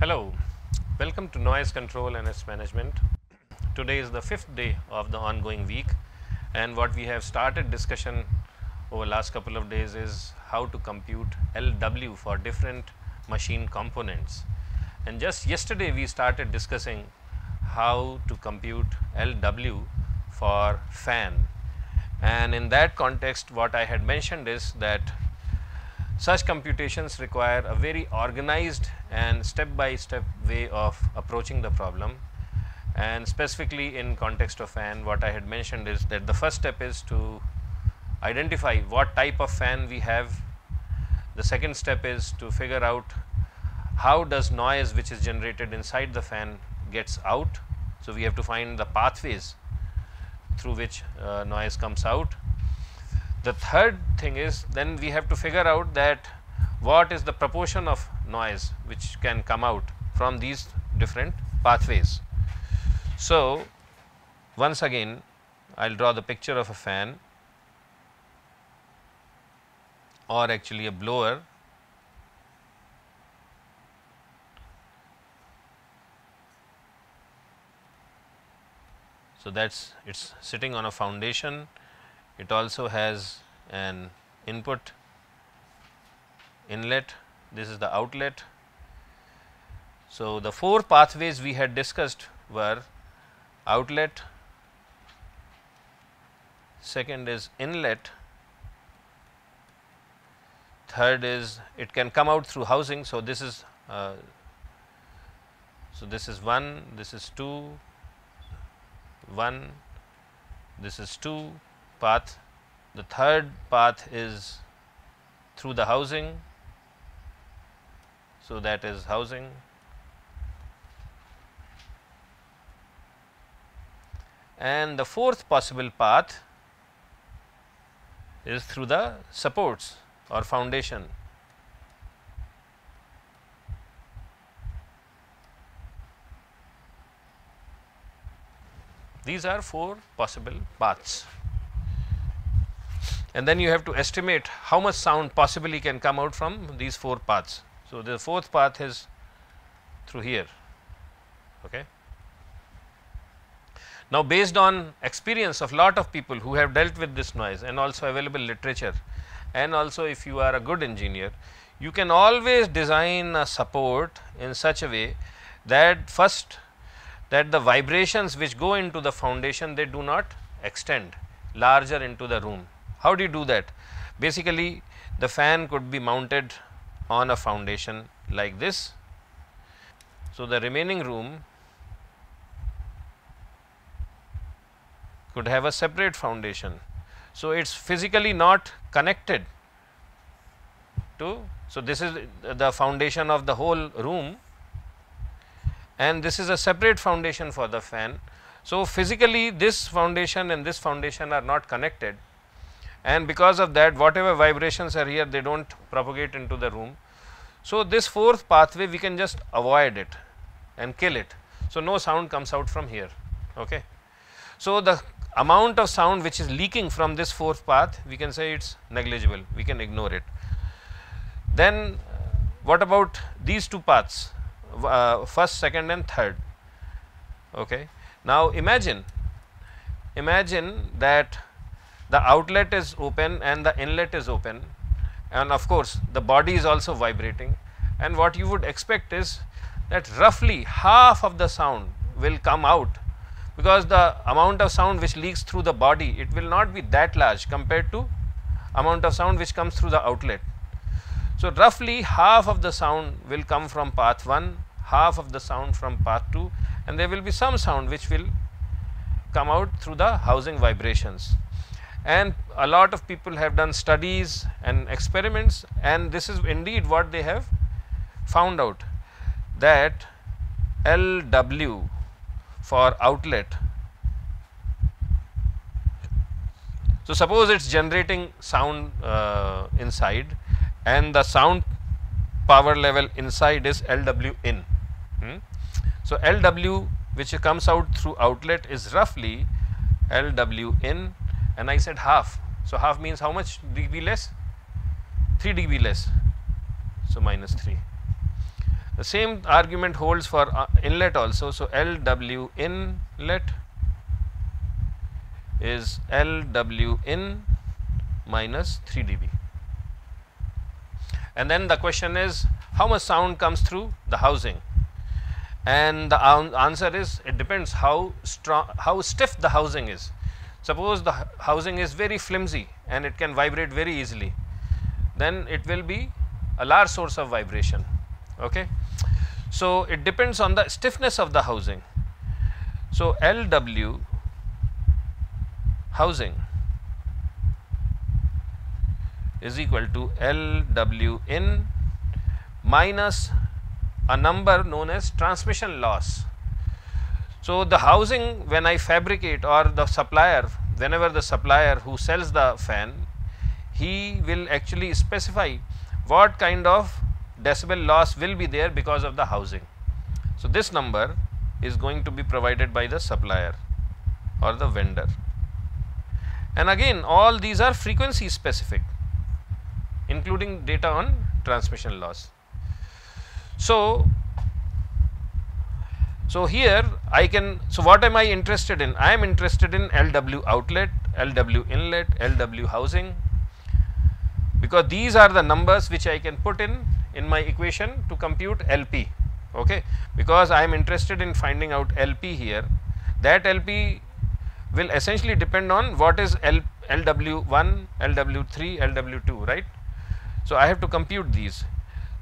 Hello, welcome to Noise Control and its Management. Today is the fifth day of the ongoing week and what we have started discussion over last couple of days is how to compute LW for different machine components. And just yesterday we started discussing how to compute LW for fan and in that context what I had mentioned is that such computations require a very organized and step by step way of approaching the problem and specifically in context of fan what I had mentioned is that the first step is to identify what type of fan we have. The second step is to figure out how does noise which is generated inside the fan gets out. So, we have to find the pathways through which uh, noise comes out the third thing is then we have to figure out that what is the proportion of noise which can come out from these different pathways. So, once again I will draw the picture of a fan or actually a blower So, that is it is sitting on a foundation it also has an input inlet, this is the outlet. So, the four pathways we had discussed were outlet, second is inlet, third is it can come out through housing. So, this is uh, so this is 1, this is 2, 1, this is 2, path. The third path is through the housing. So, that is housing. And the fourth possible path is through the supports or foundation. These are four possible paths and then you have to estimate how much sound possibly can come out from these four paths. So, the fourth path is through here. Okay. Now, based on experience of lot of people who have dealt with this noise and also available literature and also if you are a good engineer, you can always design a support in such a way that first that the vibrations which go into the foundation they do not extend larger into the room how do you do that? Basically the fan could be mounted on a foundation like this. So, the remaining room could have a separate foundation. So, it is physically not connected to. So, this is the foundation of the whole room and this is a separate foundation for the fan. So, physically this foundation and this foundation are not connected and because of that whatever vibrations are here they do not propagate into the room. So, this fourth pathway we can just avoid it and kill it. So, no sound comes out from here. Okay. So, the amount of sound which is leaking from this fourth path we can say it is negligible we can ignore it. Then what about these two paths uh, first, second and third. Okay. Now, imagine imagine that the outlet is open and the inlet is open and of course, the body is also vibrating and what you would expect is that roughly half of the sound will come out because the amount of sound which leaks through the body it will not be that large compared to amount of sound which comes through the outlet. So, roughly half of the sound will come from path 1, half of the sound from part 2 and there will be some sound which will come out through the housing vibrations and a lot of people have done studies and experiments and this is indeed what they have found out that LW for outlet. So, suppose it is generating sound uh, inside and the sound power level inside is LW in. Hmm. So, LW which comes out through outlet is roughly LW in and I said half. So, half means how much dB less? 3 dB less. So, minus 3. The same argument holds for uh, inlet also. So, LW inlet is LW in minus 3 dB. And then the question is how much sound comes through the housing and the answer is it depends how strong how stiff the housing is. Suppose the housing is very flimsy and it can vibrate very easily then it will be a large source of vibration. Okay. So, it depends on the stiffness of the housing. So, LW housing is equal to LW in minus a number known as transmission loss. So, the housing when I fabricate or the supplier whenever the supplier who sells the fan he will actually specify what kind of decibel loss will be there because of the housing. So, this number is going to be provided by the supplier or the vendor and again all these are frequency specific including data on transmission loss. So, so here I can, so what am I interested in? I am interested in LW outlet, LW inlet, LW housing because these are the numbers which I can put in in my equation to compute LP okay because I am interested in finding out LP here that LP will essentially depend on what is L, LW1, LW3, LW2 right. So, I have to compute these.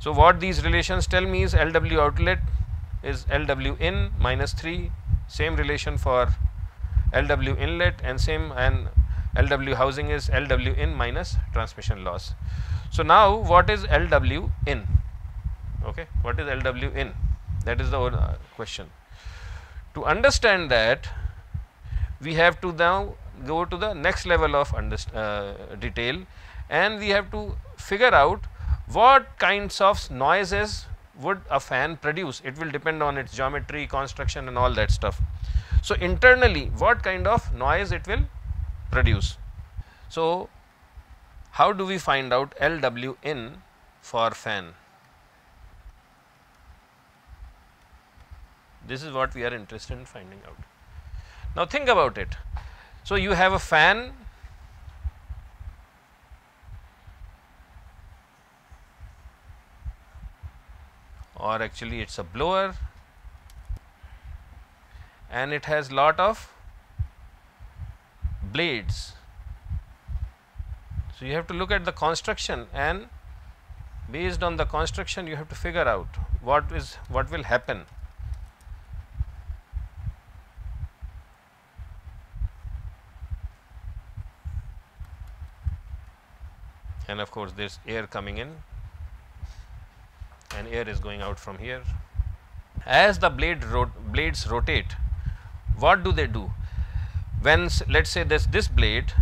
So, what these relations tell me is LW outlet is LW in minus 3 same relation for LW inlet and same and LW housing is LW in minus transmission loss. So, now what is LW in? Okay. What is LW in? That is the uh, question. To understand that we have to now go to the next level of uh, detail and we have to figure out what kinds of noises would a fan produce. It will depend on its geometry, construction and all that stuff. So, internally what kind of noise it will produce. So, how do we find out LW in for fan? This is what we are interested in finding out. Now, think about it. So, you have a fan or actually it is a blower. And it has lot of blades. So, you have to look at the construction and based on the construction you have to figure out what is what will happen. And of course, there is air coming in and air is going out from here. As the blade blades rotate, what do they do? When let us say this, this blade,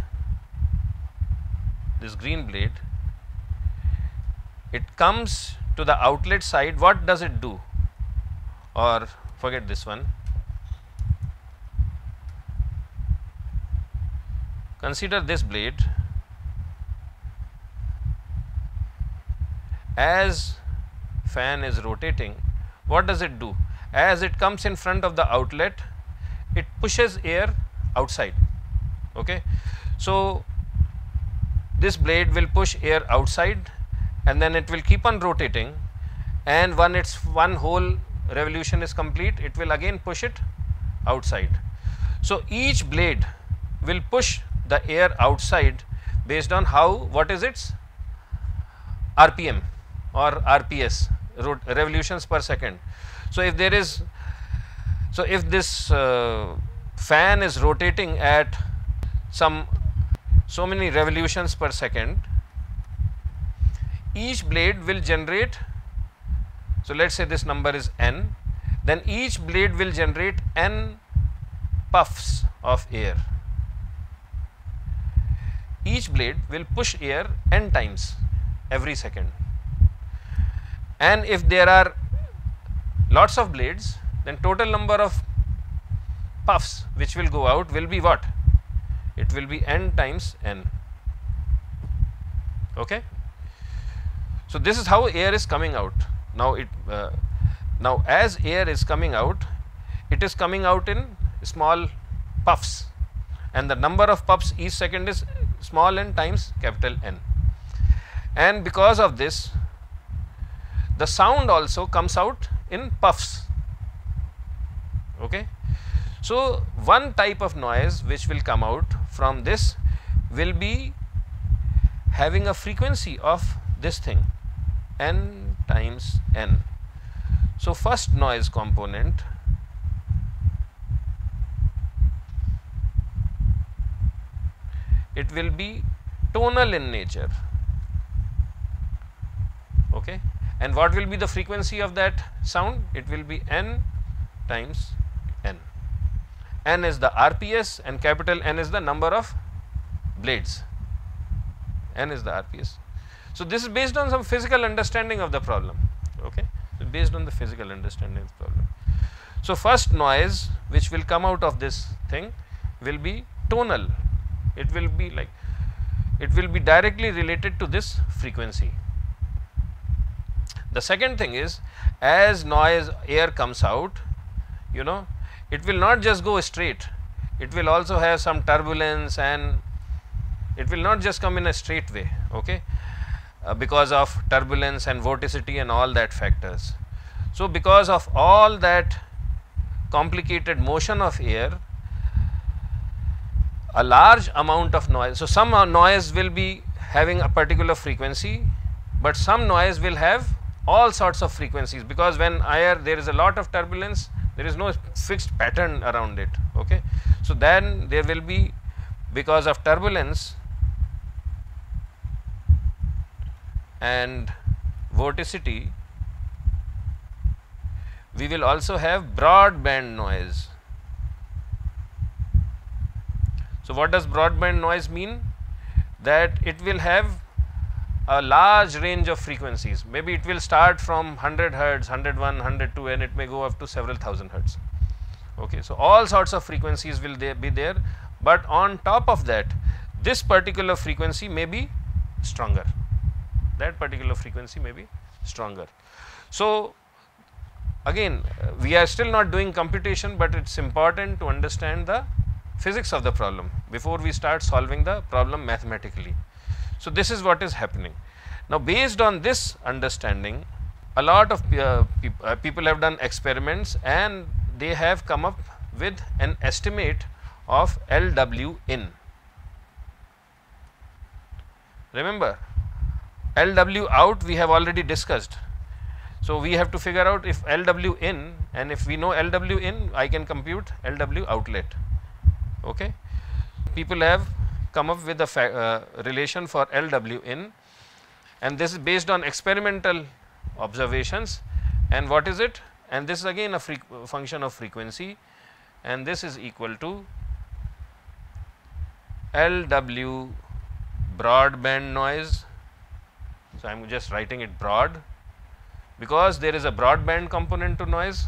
this green blade, it comes to the outlet side, what does it do? Or forget this one. Consider this blade as fan is rotating what does it do? As it comes in front of the outlet it pushes air outside okay? So this blade will push air outside and then it will keep on rotating and when its one whole revolution is complete it will again push it outside. So each blade will push the air outside based on how what is its? Rpm or RPS revolutions per second. So, if there is so if this uh, fan is rotating at some so many revolutions per second each blade will generate so let us say this number is n then each blade will generate n puffs of air each blade will push air n times every second and if there are lots of blades then total number of puffs which will go out will be what? It will be n times n. Okay. So, this is how air is coming out. Now, it uh, now as air is coming out, it is coming out in small puffs and the number of puffs each second is small n times capital N. And because of this, the sound also comes out in puffs. Okay. So, one type of noise which will come out from this will be having a frequency of this thing n times n. So, first noise component it will be tonal in nature okay and what will be the frequency of that sound? It will be n times n. N is the rps and capital n is the number of blades. N is the rps so, this is based on some physical understanding of the problem, okay, based on the physical understanding of the problem. So, first noise which will come out of this thing will be tonal, it will be like, it will be directly related to this frequency. The second thing is as noise air comes out, you know, it will not just go straight, it will also have some turbulence and it will not just come in a straight way, okay uh, because of turbulence and vorticity and all that factors. So, because of all that complicated motion of air, a large amount of noise. So, some uh, noise will be having a particular frequency, but some noise will have all sorts of frequencies because when air there is a lot of turbulence there is no fixed pattern around it okay so then there will be because of turbulence and vorticity, we will also have broadband noise. So, what does broadband noise mean? That it will have a large range of frequencies. Maybe it will start from 100 hertz, 101, 102 and it may go up to several thousand hertz. Okay. So, all sorts of frequencies will there be there, but on top of that this particular frequency may be stronger that particular frequency may be stronger. So, again we are still not doing computation, but it is important to understand the physics of the problem before we start solving the problem mathematically. So, this is what is happening. Now, based on this understanding a lot of uh, uh, people have done experiments and they have come up with an estimate of LW in. Remember LW out we have already discussed. So, we have to figure out if LW in and if we know LW in I can compute LW outlet. Okay. People have come up with a uh, relation for LW in and this is based on experimental observations. And what is it? And this is again a function of frequency. And this is equal to LW broadband noise. So, I am just writing it broad. Because there is a broadband component to noise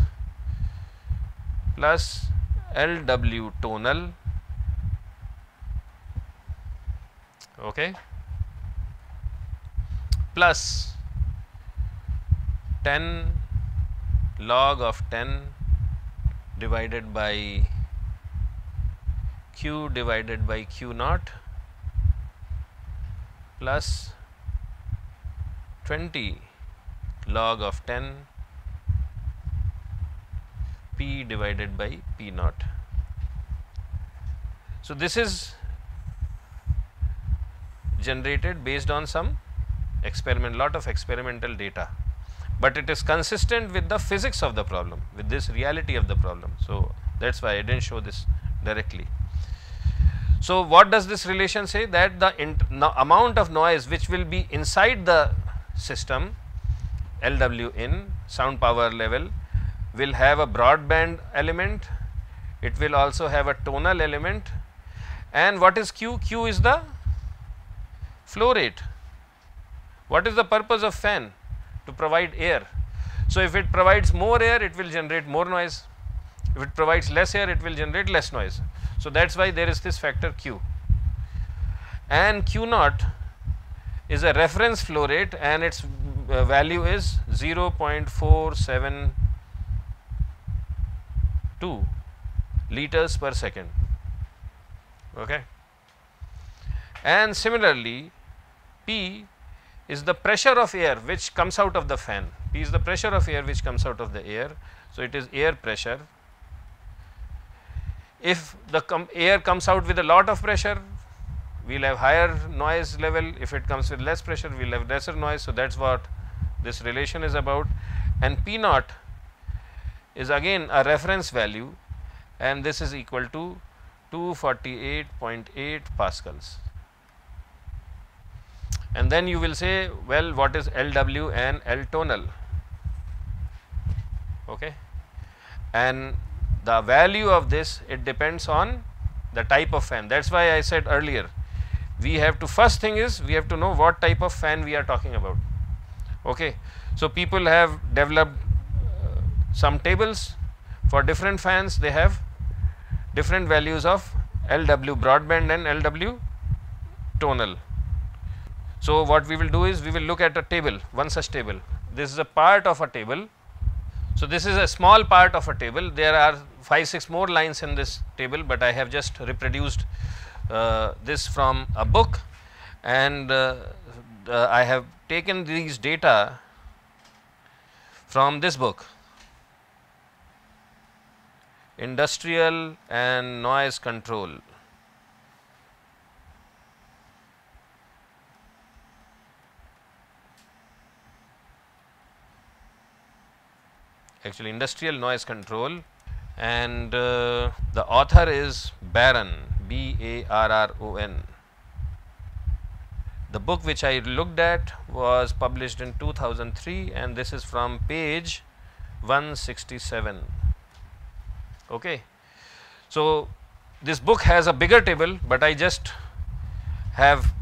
plus LW tonal okay plus 10 log of 10 divided by q divided by q naught plus 20 log of 10 p divided by p naught. So, this is generated based on some experiment lot of experimental data, but it is consistent with the physics of the problem with this reality of the problem. So, that is why I did not show this directly. So, what does this relation say that the amount of noise which will be inside the system LW in sound power level will have a broadband element, it will also have a tonal element and what is Q? Q is the flow rate. What is the purpose of fan? To provide air. So, if it provides more air it will generate more noise, if it provides less air it will generate less noise. So, that is why there is this factor Q and Q naught is a reference flow rate and its uh, value is 0.472 liters per second. Okay. And similarly, P is the pressure of air which comes out of the fan. P is the pressure of air which comes out of the air. So, it is air pressure. If the com air comes out with a lot of pressure, we will have higher noise level. If it comes with less pressure, we will have lesser noise. So, that is what this relation is about. And P naught is again a reference value and this is equal to 248.8 pascals and then you will say well what is LW and L tonal okay. And the value of this it depends on the type of fan. That is why I said earlier we have to first thing is we have to know what type of fan we are talking about. Okay. So people have developed uh, some tables. For different fans they have different values of LW broadband and LW tonal so, what we will do is we will look at a table, one such table. This is a part of a table. So, this is a small part of a table. There are 5, 6 more lines in this table, but I have just reproduced uh, this from a book and uh, uh, I have taken these data from this book industrial and noise control actually industrial noise control and uh, the author is Barron B A R R O N. The book which I looked at was published in 2003 and this is from page 167. Okay. So, this book has a bigger table, but I just have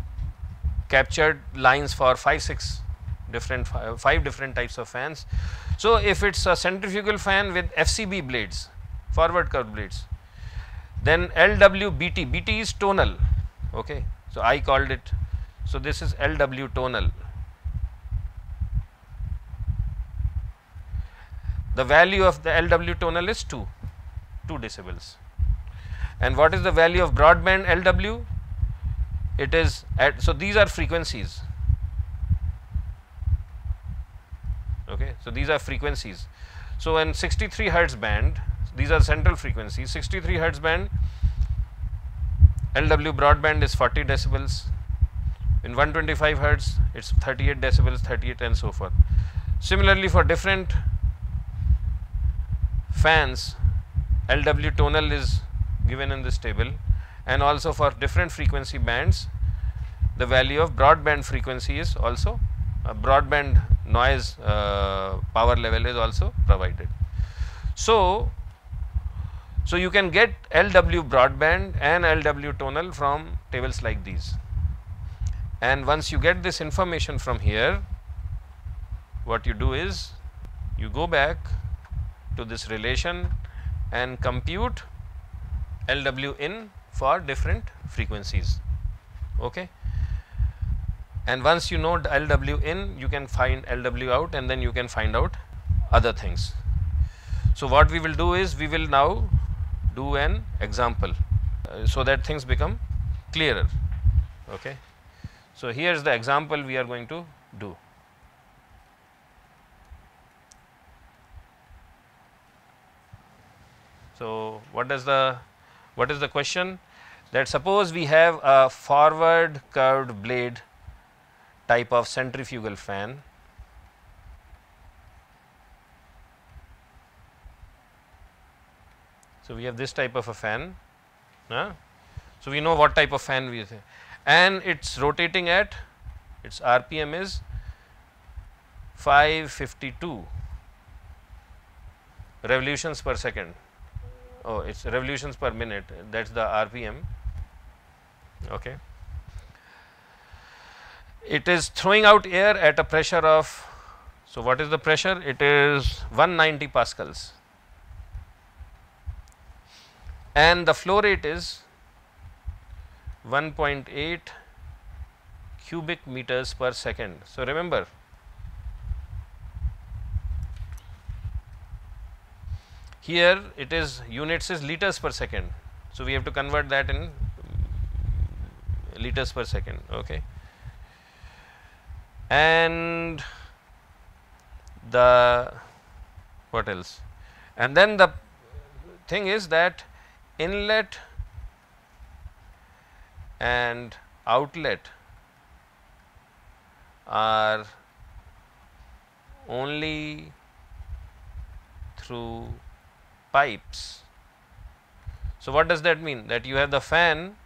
captured lines for 5 6 different uh, 5 different types of fans so, if it is a centrifugal fan with FCB blades, forward curved blades, then LWBT, BT is tonal. Okay. So, I called it. So, this is LW tonal. The value of the LW tonal is 2, 2 decibels. And what is the value of broadband LW? It is at, so these are frequencies okay. So, these are frequencies. So, in 63 hertz band these are central frequencies 63 hertz band LW broadband is 40 decibels in 125 hertz it is 38 decibels 38 and so forth. Similarly, for different fans LW tonal is given in this table and also for different frequency bands the value of broadband frequency is also broadband noise uh, power level is also provided. So, so you can get LW broadband and LW tonal from tables like these. And once you get this information from here what you do is you go back to this relation and compute LW in for different frequencies. Okay and once you know LW in you can find LW out and then you can find out other things. So, what we will do is we will now do an example uh, so that things become clearer. Okay. So, here is the example we are going to do. So, what does the what is the question that suppose we have a forward curved blade type of centrifugal fan. So, we have this type of a fan. Huh? So, we know what type of fan we say and it is rotating at its RPM is 552 revolutions per second. Oh, it is revolutions per minute that is the RPM. Okay it is throwing out air at a pressure of So, what is the pressure? It is 190 pascals and the flow rate is 1.8 cubic meters per second. So, remember here it is units is liters per second. So, we have to convert that in liters per second. Okay. And the what else? And then the thing is that inlet and outlet are only through pipes. So, what does that mean? That you have the fan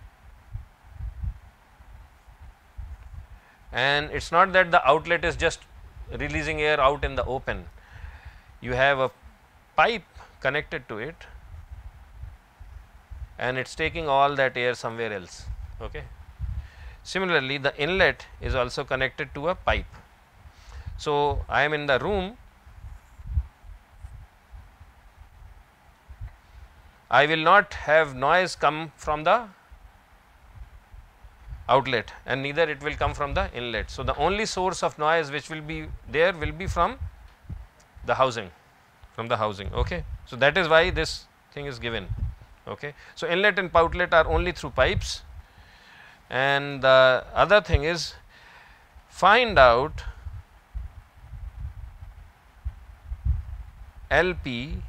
and it is not that the outlet is just releasing air out in the open. You have a pipe connected to it and it is taking all that air somewhere else. Okay. Similarly, the inlet is also connected to a pipe. So, I am in the room, I will not have noise come from the outlet and neither it will come from the inlet. So, the only source of noise which will be there will be from the housing from the housing. Okay. So, that is why this thing is given. Okay. So, inlet and outlet are only through pipes and the other thing is find out LP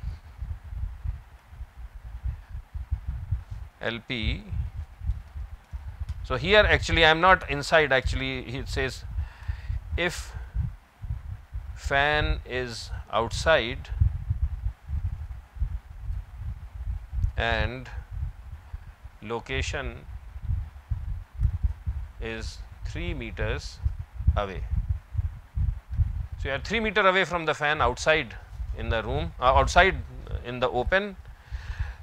LP. So, here actually I am not inside actually it says if fan is outside and location is 3 meters away. So, you are 3 meter away from the fan outside in the room uh, outside in the open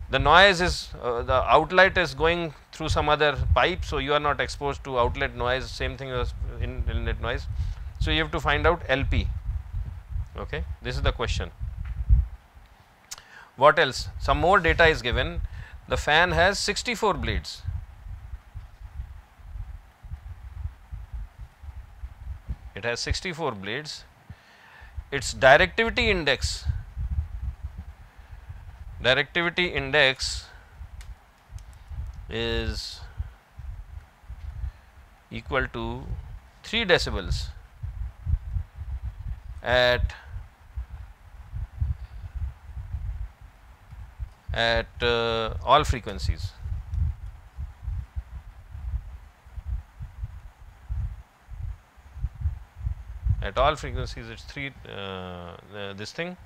the noise is uh, the outlet is going through some other pipe. So, you are not exposed to outlet noise same thing as in inlet noise. So, you have to find out LP okay this is the question. What else? Some more data is given. The fan has 64 blades. It has 64 blades. Its directivity index, directivity index is equal to 3 decibels at at uh, all frequencies. At all frequencies, it's three uh, this thing,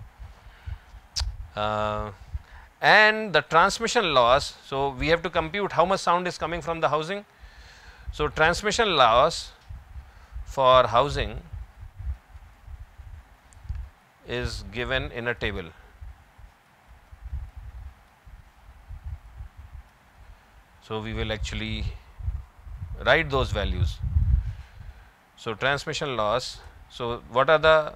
uh, and the transmission loss. So we have to compute how much sound is coming from the housing. So transmission loss for housing is given in a table. So, we will actually write those values. So, transmission loss. So, what are the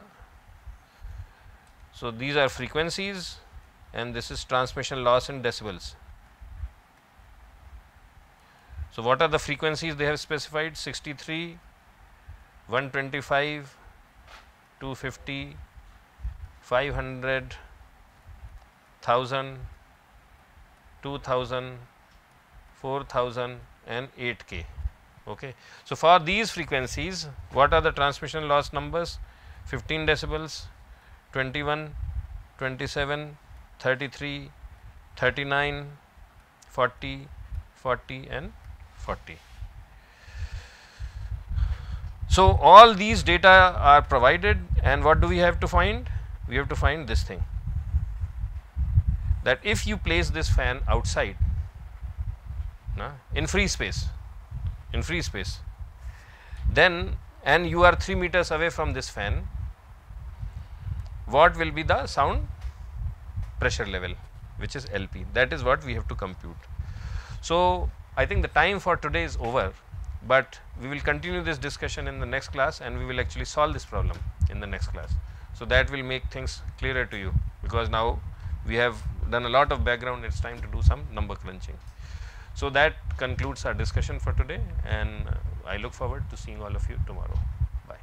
so these are frequencies and this is transmission loss in decibels. So, what are the frequencies they have specified 63, 125, 250, 500, 1000, 2000, 4000 and 8k. Okay. So, for these frequencies what are the transmission loss numbers 15 decibels, 21, 27, 33, 39, 40, 40 and 40. So, all these data are provided and what do we have to find? We have to find this thing that if you place this fan outside in free space in free space then and you are 3 meters away from this fan what will be the sound pressure level which is LP that is what we have to compute. So, I think the time for today is over, but we will continue this discussion in the next class and we will actually solve this problem in the next class. So, that will make things clearer to you because now we have done a lot of background it is time to do some number crunching. So, that concludes our discussion for today and I look forward to seeing all of you tomorrow. Bye.